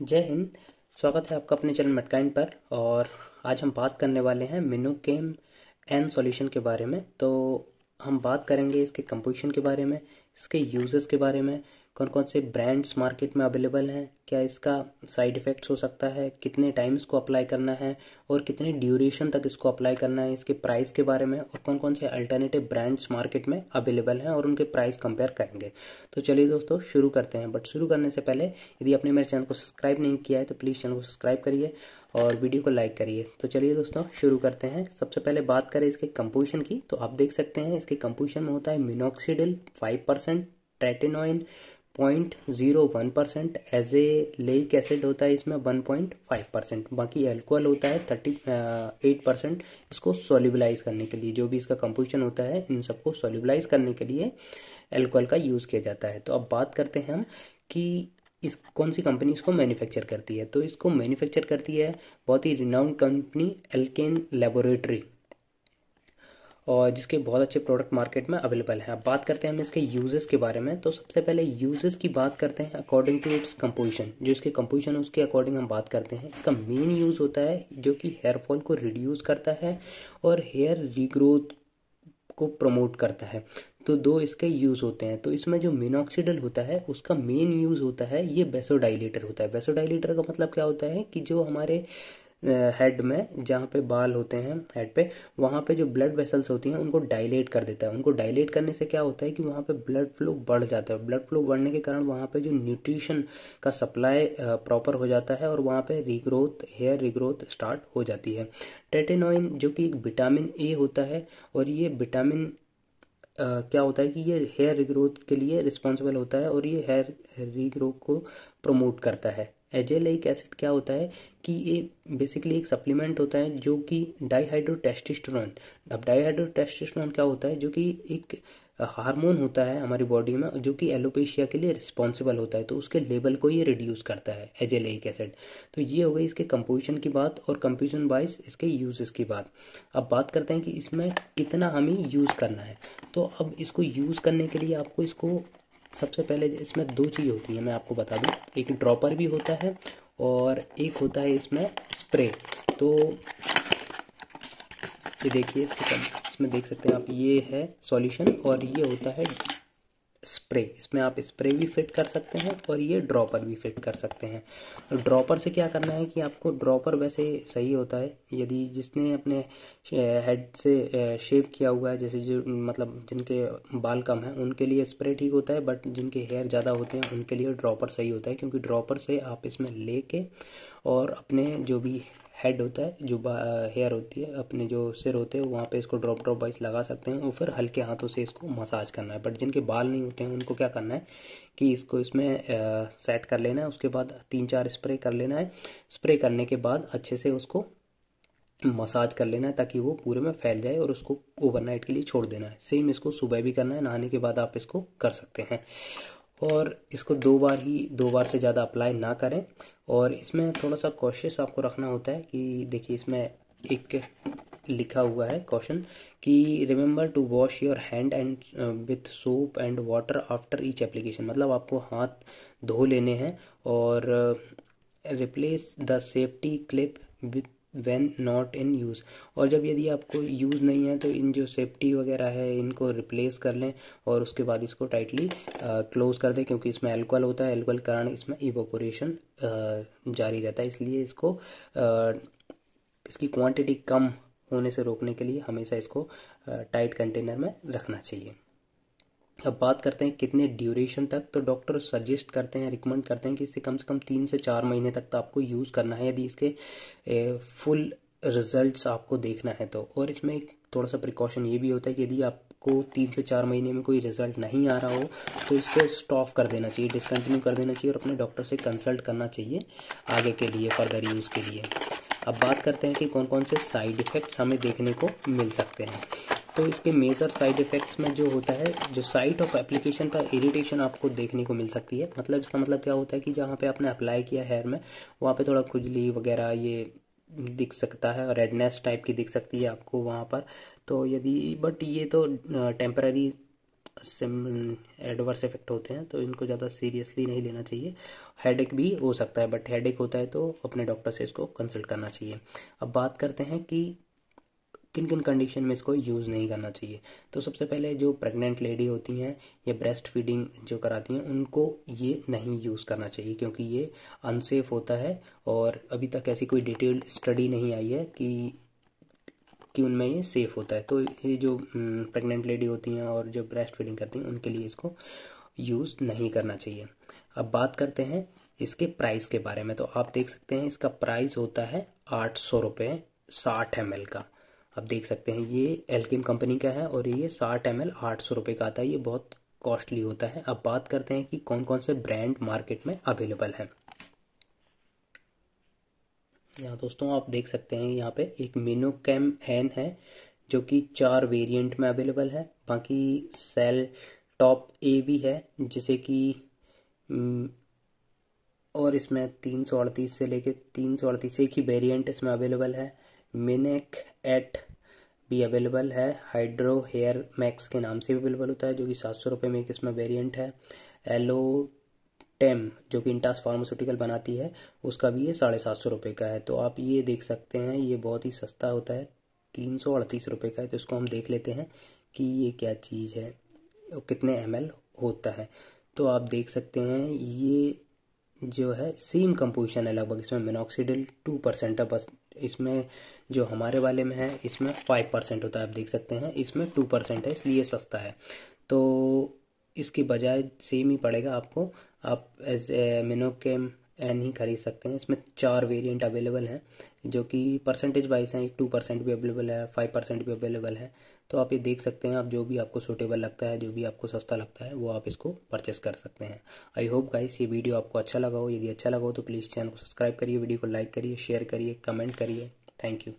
जय हिंद। स्वागत है आपका अपने चैनल मटकाइन पर और आज हम बात करने वाले हैं मिनोकेम एन सॉल्यूशन के बारे में। तो हम बात करेंगे इसके कंपोजिशन के बारे में, इसके यूजेस के बारे में कौन कौन से ब्रांड्स मार्केट में अवेलेबल हैं? क्या इसका साइड इफ़ेक्ट्स हो सकता है? कितने टाइम इसको अप्लाई करना है? और कितने ड्यूरेशन तक इसको अप्लाई करना है? इसके प्राइस के बारे में और कौन कौन से अल्टरनेटिव ब्रांड्स मार्केट में अवेलेबल हैं और उनके प्राइस कंपेयर करेंगे? तो चलिए दोस्तों, शुरू करते हैं। बट शुरू करने से पहले, यदि आपने मेरे चैनल को सब्सक्राइब नहीं किया है तो प्लीज़ चैनल को सब्सक्राइब करिए और वीडियो को लाइक करिए। तो चलिए दोस्तों, शुरू करते हैं। सबसे पहले बात करें इसके कंपोजिशन की। तो आप देख सकते हैं, इसके कंपोजिशन में होता है minoxidil five percent tretinoin point zero one percent azelaic acid होता है इसमें वन पॉइंट फाइव परसेंट बाकी एल्कोहल होता है थर्टी एट परसेंट इसको सोलिबलाइज करने के लिए, जो भी इसका कंपोजिशन होता है, इन सबको सोलिबलाइज करने के लिए एल्कोहल का यूज़ किया जाता है। तो अब बात करते हैं हम कि इस, कौन सी कंपनी इसको मैन्युफैक्चर करती है। तो इसको मैन्युफैक्चर करती है बहुत ही रिनाउंड कंपनी एल्केन लेबोरेटरी और जिसके बहुत अच्छे प्रोडक्ट मार्केट में अवेलेबल हैं। अब बात करते हैं हम इसके यूजेस के बारे में। तो सबसे पहले यूजेस की बात करते हैं अकॉर्डिंग टू इट्स कंपोजिशन जो इसके कंपोजिशन है, उसके अकॉर्डिंग हम बात करते हैं। इसका मेन यूज़ होता है जो कि हेयर फॉल को रिड्यूस करता है और हेयर रीग्रोथ को प्रमोट करता है। तो दो इसके यूज़ होते हैं। तो इसमें जो मिनोक्सीडल होता है, उसका मेन यूज़ होता है, ये बेसोडाइलेटर होता है। बेसोडाइलेटर का मतलब क्या होता है कि जो हमारे हेड में जहाँ पे बाल होते हैं हेड पे वहाँ पे जो ब्लड वेसल्स होती हैं उनको डायलेट कर देता है। उनको डायलेट करने से क्या होता है कि वहाँ पे ब्लड फ्लो बढ़ जाता है। ब्लड फ्लो बढ़ने के कारण वहाँ पे जो न्यूट्रिशन का सप्लाई प्रॉपर हो जाता है और वहाँ पे रिग्रोथ हेयर रिग्रोथ स्टार्ट हो जाती है। टेटेनोइन जो कि एक विटामिन ए होता है और ये विटामिन Uh, क्या होता है कि ये हेयर रिग्रोथ के लिए रिस्पॉन्सिबल होता है और ये हेयर रिग्रोथ को प्रमोट करता है। एजेलाइक एसिड क्या होता है कि ये बेसिकली एक सप्लीमेंट होता है जो कि डाईहाइड्रोटेस्टिस्टोरॉन अब डाईहाइड्रोटेस्टिस्टोरॉन क्या होता है? जो कि एक हार्मोन होता है हमारी बॉडी में जो कि एलोपेशिया के लिए रिस्पॉन्सिबल होता है तो उसके लेवल को ये रिड्यूस करता है एजेलेइक एसिड तो ये हो गई इसके कंपोजिशन की बात और कंपोजिशन वाइज इसके यूजेस की बात। अब बात करते हैं कि इसमें कितना हमें यूज़ करना है। तो अब इसको यूज़ करने के लिए आपको इसको सबसे पहले इसमें दो चीज़ होती है, मैं आपको बता दूँ। एक ड्रॉपर भी होता है और एक होता है इसमें स्प्रे। तो ये देखिए इसमें देख सकते हैं आप, ये है सॉल्यूशन और ये होता है स्प्रे, इसमें आप स्प्रे भी फिट कर सकते हैं और ये ड्रॉपर भी फिट कर सकते हैं। ड्रॉपर से क्या करना है कि आपको ड्रॉपर वैसे सही होता है। यदि जिसने अपने हेड से शेव किया हुआ है, जैसे जो मतलब जिनके बाल कम हैं, उनके लिए स्प्रे ठीक होता है, बट जिनके हेयर ज़्यादा होते हैं, उनके लिए ड्रॉपर सही होता है, क्योंकि ड्रॉपर से आप इसमें ले और अपने जो भी हेड होता है, जो हेयर होती है, अपने जो सिर होते हैं वहाँ पे इसको ड्रॉप ड्रॉप वाइज लगा सकते हैं और फिर हल्के हाथों से इसको मसाज करना है। बट जिनके बाल नहीं होते हैं, उनको क्या करना है कि इसको इसमें सेट कर लेना है, उसके बाद तीन चार स्प्रे कर लेना है। स्प्रे करने के बाद अच्छे से उसको मसाज कर लेना है, ताकि वो पूरे में फैल जाए और उसको ओवरनाइट के लिए छोड़ देना है। सेम इसको सुबह भी करना है, नहाने के बाद आप इसको कर सकते हैं। और इसको दो बार ही, दो बार से ज़्यादा अप्लाई ना करें। और इसमें थोड़ा सा कॉशियस आपको रखना होता है कि देखिए इसमें एक लिखा हुआ है क्वेश्चन कि remember to wash your hand and with soap and water after each application मतलब आपको हाथ धो लेने हैं और replace the safety clip with when not in use और जब यदि आपको यूज़ नहीं है तो इन जो सेफ्टी वगैरह है इनको रिप्लेस कर लें और उसके बाद इसको टाइटली क्लोज कर दें क्योंकि इसमें एल्कोहल होता है। एल्कोहल कारण इसमें इवोपोरेशन जारी रहता है। इसलिए इसको आ, इसकी क्वांटिटी कम होने से रोकने के लिए हमेशा इसको टाइट कंटेनर में रखना चाहिए। अब बात करते हैं कितने ड्यूरेशन तक तो डॉक्टर सजेस्ट करते हैं रिकमेंड करते हैं कि इसे कम से कम तीन से चार महीने तक तो आपको यूज़ करना है, यदि इसके फुल रिजल्ट्स आपको देखना है तो। और इसमें एक थोड़ा सा प्रिकॉशन ये भी होता है कि यदि आपको तीन से चार महीने में कोई रिज़ल्ट नहीं आ रहा हो तो इसको स्टॉप कर देना चाहिए डिसकंटिन्यू कर देना चाहिए और अपने डॉक्टर से कंसल्ट करना चाहिए आगे के लिए फर्दर यूज़ के लिए। अब बात करते हैं कि कौन कौन से साइड इफ़ेक्ट्स हमें देखने को मिल सकते हैं। तो इसके मेजर साइड इफ़ेक्ट्स में जो होता है, जो साइट ऑफ़ एप्लीकेशन पर इरिटेशन आपको देखने को मिल सकती है। मतलब इसका मतलब क्या होता है कि जहाँ पे आपने अप्लाई किया हेयर में, वहाँ पे थोड़ा खुजली वगैरह ये दिख सकता है और रेडनेस टाइप की दिख सकती है आपको वहाँ पर। तो यदि बट ये तो टेम्पररी एडवर्स इफ़ेक्ट होते हैं तो इनको ज़्यादा सीरियसली नहीं लेना चाहिए। हेडेक भी हो सकता है बट हेडेक होता है तो अपने डॉक्टर से इसको कंसल्ट करना चाहिए। अब बात करते हैं कि किन किन कंडीशन में इसको यूज़ नहीं करना चाहिए। तो सबसे पहले जो प्रेग्नेंट लेडी होती हैं या ब्रेस्ट फीडिंग जो कराती हैं, उनको ये नहीं यूज़ करना चाहिए क्योंकि ये अनसेफ होता है और अभी तक ऐसी कोई डिटेल्ड स्टडी नहीं आई है कि कि उनमें ये सेफ़ होता है। तो ये जो प्रेग्नेंट लेडी होती हैं और जो ब्रेस्ट फीडिंग करती हैं, उनके लिए इसको यूज़ नहीं करना चाहिए। अब बात करते हैं इसके प्राइस के बारे में। तो आप देख सकते हैं इसका प्राइस होता है आठ सौ रुपये साठ एम का। अब देख सकते हैं, ये एल्किम कंपनी का है और ये साठ एम एल आठ सौ रुपये का आता है। ये बहुत कॉस्टली होता है। अब बात करते हैं कि कौन कौन से ब्रांड मार्केट में अवेलेबल हैं। यहाँ दोस्तों आप देख सकते हैं, यहाँ पे एक मीनो कैम एन है, जो कि चार वेरिएंट में अवेलेबल है। बाकी सेल टॉप ए भी है, जिसे कि और इसमें तीन सौ अड़तीस से लेके तीन सौ अड़तीस एक ही वेरिएंट इसमें अवेलेबल है। मिनेक एट भी अवेलेबल है। हाइड्रो हेयर मैक्स के नाम से भी अवेलेबल होता है, जो कि सात सौ रुपये में एक इसमें वेरिएंट है। एलो टेम, जो कि इंटास फार्मास्यूटिकल बनाती है, उसका भी ये साढ़े सात सौ रुपये का है। तो आप ये देख सकते हैं, ये बहुत ही सस्ता होता है, तीन सौ अड़तीस रुपये का है। तो इसको हम देख लेते हैं कि ये क्या चीज़ है कितने एम होता है। तो आप देख सकते हैं, ये जो है सेम कंपोजिशन है लगभग, इसमें मिनोक्सीडिल टू परसेंट बस इसमें जो हमारे वाले में है, इसमें फाइव परसेंट होता है, आप देख सकते हैं। इसमें टू परसेंट है, इसलिए सस्ता है। तो इसकी बजाय सेम ही पड़ेगा आपको। आप एज मिनोकेम एन ही खरीद सकते हैं। इसमें चार वेरिएंट अवेलेबल हैं, जो कि परसेंटेज वाइज हैं। टू परसेंट भी अवेलेबल है फाइव परसेंट भी अवेलेबल है। तो आप ये देख सकते हैं, आप जो भी आपको सूटेबल लगता है, जो भी आपको सस्ता लगता है, वो आप इसको परचेस कर सकते हैं। आई होप गाइस ये वीडियो आपको अच्छा लगा हो। यदि अच्छा लगा हो तो प्लीज़ चैनल को सब्सक्राइब करिए वीडियो को लाइक करिए शेयर करिए कमेंट करिए। Thank you